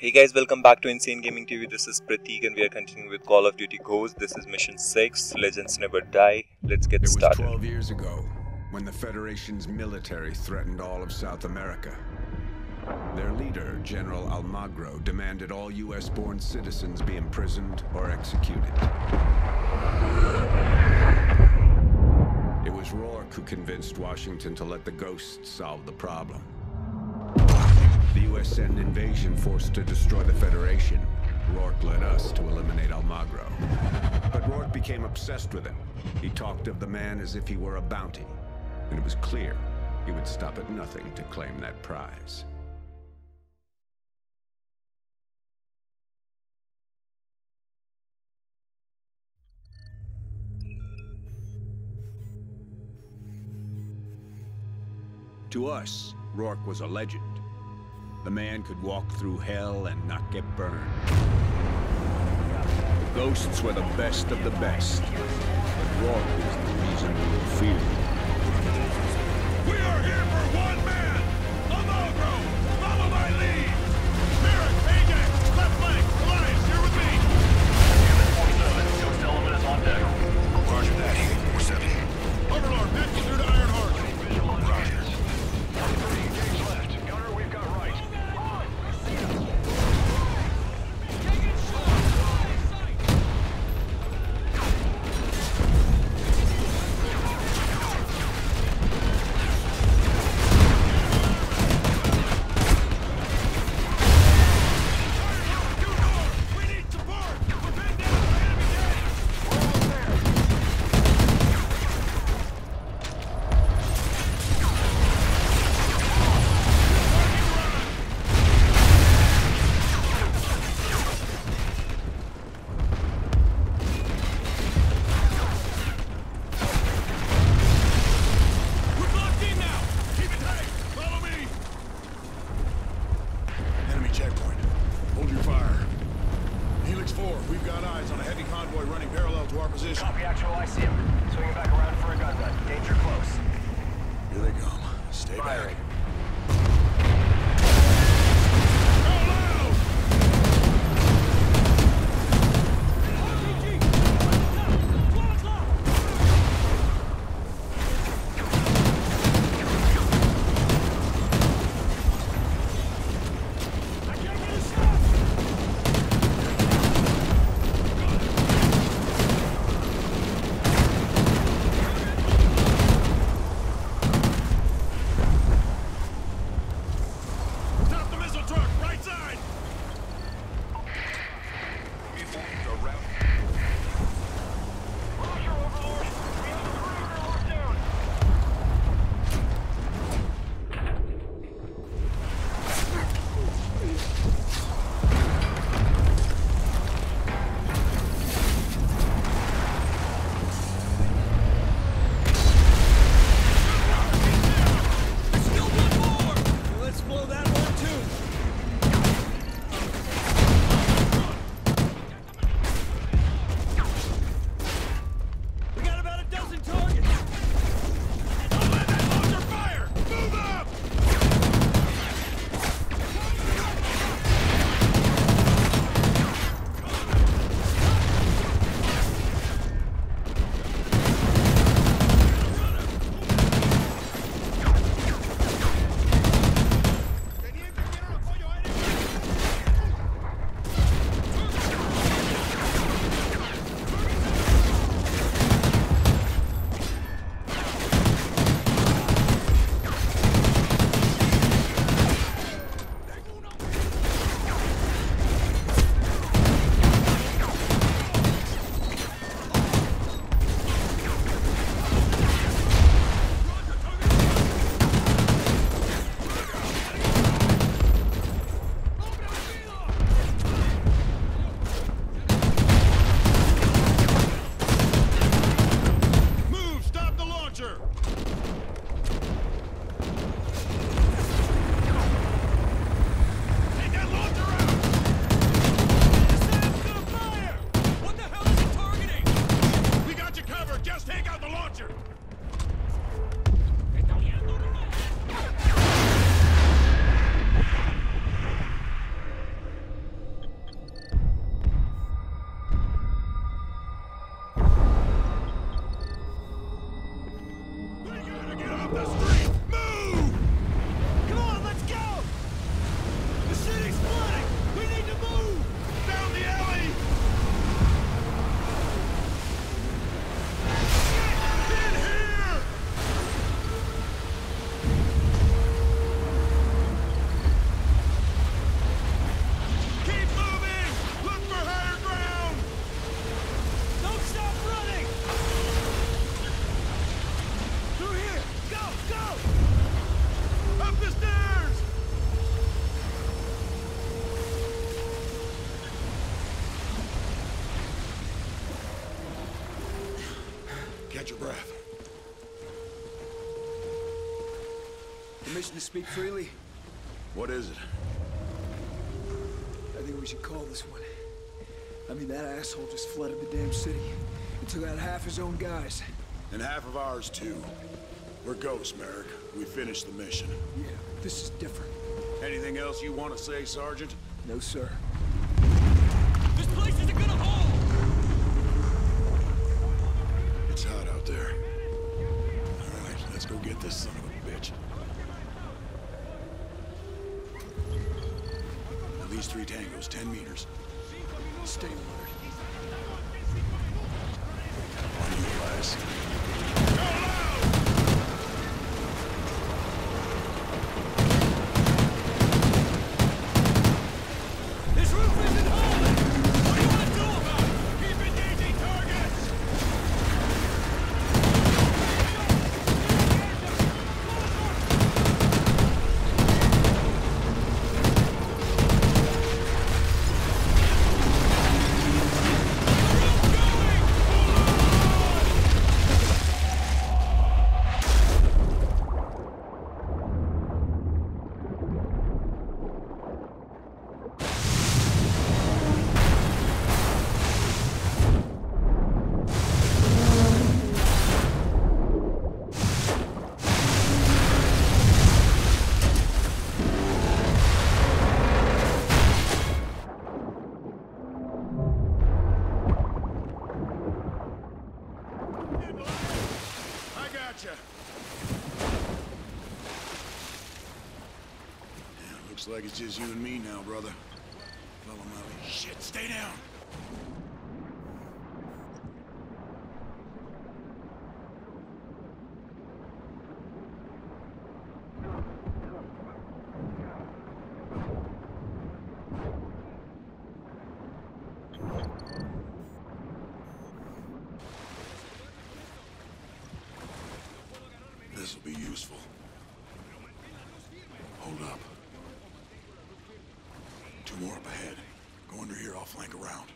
Hey guys, welcome back to Insane Gaming TV. This is Pratik and we are continuing with Call of Duty Ghosts. This is Mission 6, Legends Never Die. Let's get It was started. 12 years ago when the Federation's military threatened all of South America. Their leader, General Almagro, demanded all US-born citizens be imprisoned or executed. It was Rorke who convinced Washington to let the Ghosts solve the problem. The US sent an invasion force to destroy the Federation. Rorke led us to eliminate Almagro. But Rorke became obsessed with him. He talked of the man as if he were a bounty. And it was clear he would stop at nothing to claim that prize. To us, Rorke was a legend. The man could walk through hell and not get burned. The Ghosts were the best of the best. The Rorke is the reason we were feared. We are here for one man! Almagro! Follow my lead! Merrick, Ajax, left flank, Elias, here with me! Unit 47, Ghost Element is on deck. Roger that, 47. Overlord, 50. Permission to speak freely? What is it? I think we should call this one. I mean, that asshole just flooded the damn city and took out half his own guys. And half of ours, too. We're ghosts, Merrick. We finished the mission. Yeah, this is different. Anything else you want to say, Sergeant? No, sir. This place isn't gonna hold! It's hot out there. All right, let's go get this son of a three tangos, ten meters. Stay alert. Gotcha. Yeah, looks like it's just you and me now, brother. Follow lead. Shit, stay down. This'll be useful. Hold up. Two more up ahead. Go under here, I'll flank around.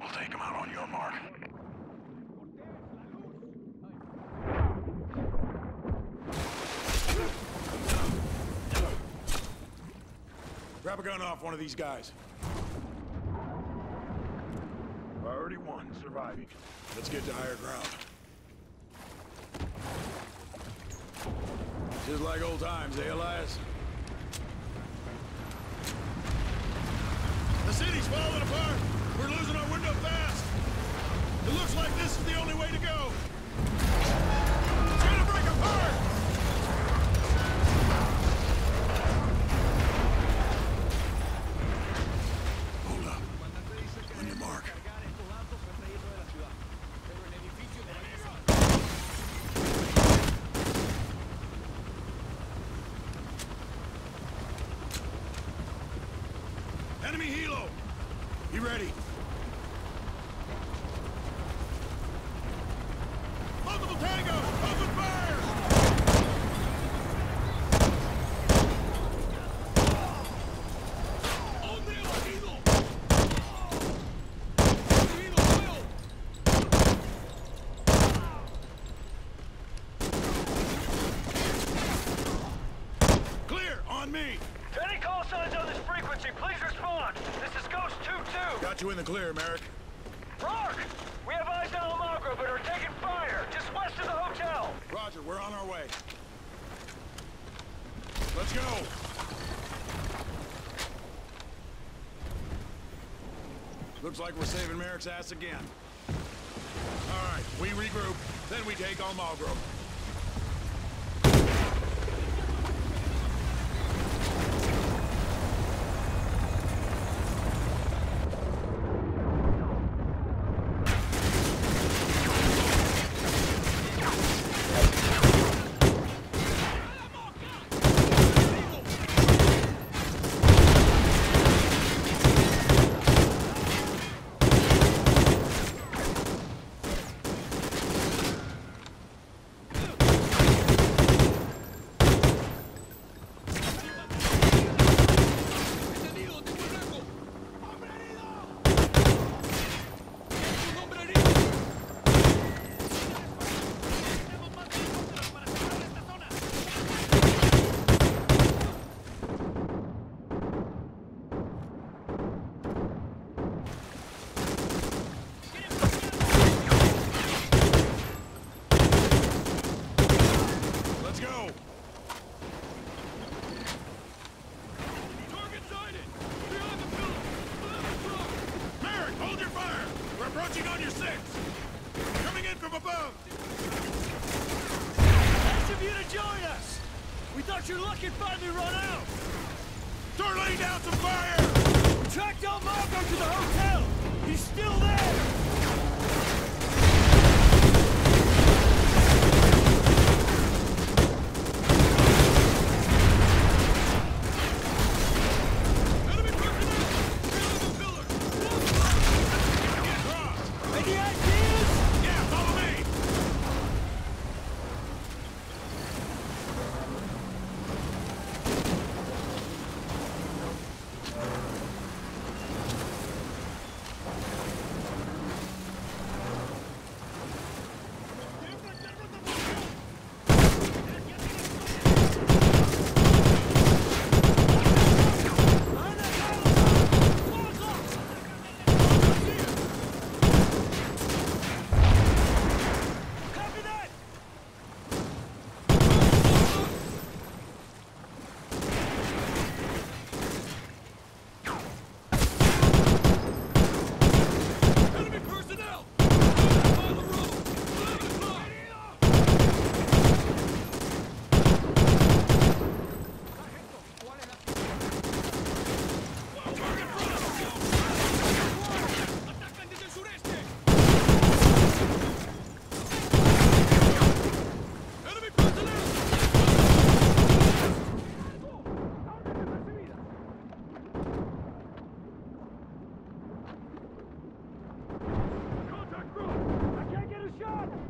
We'll take them out on your mark. Grab a gun off one of these guys. Priority one, surviving. Let's get to higher ground. Just like old times, eh, Elias? The city's falling apart. We're losing our window fast. It looks like this is the only way to go. It's gonna break apart! Hold up. On your mark. Enemy helo! Be ready. Multiple tangos! Open fire! Clear! On me! Any call signs on this frequency, please respond. This is Ghost 2-2. Got you in the clear, Merrick. Rorke! We have eyes on Almagro, but are taking fire, just west of the hotel. Roger, we're on our way. Let's go! Looks like we're saving Merrick's ass again. All right, we regroup, then we take Almagro.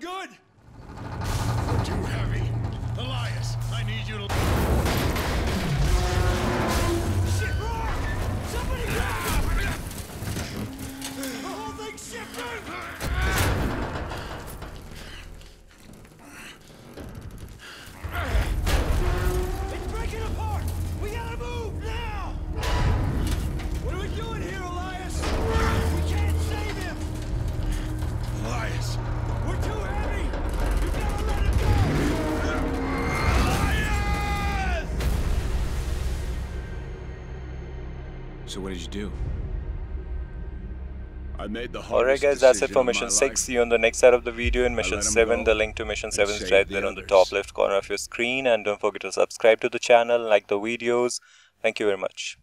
good. So what did you do? Alright guys, that's it for mission 6. See you on the next side of the video in mission 7. The link to mission 7 is right there on the top left corner of your screen. And don't forget to subscribe to the channel, like the videos. Thank you very much.